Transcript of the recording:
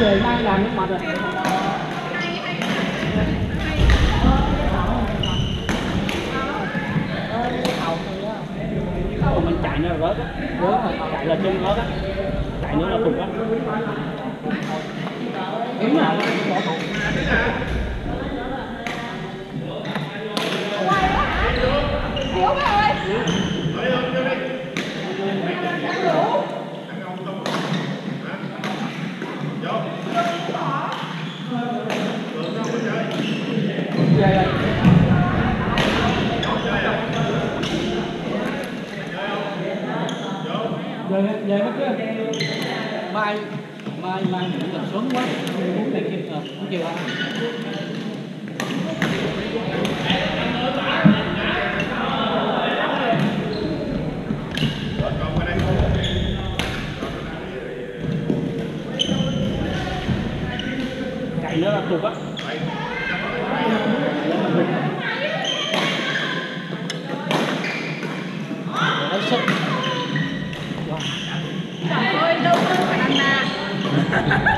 về đang làm nước mệt rồi Còn mình chạy nữa là rớt á chạy là chân rớt chạy nữa là cục á đúng rồi về về mất chứ mai mai mai mình làm sớm quá. Muốn này kịp rồi ờ, không chiều à chạy nữa là tụt á. Ha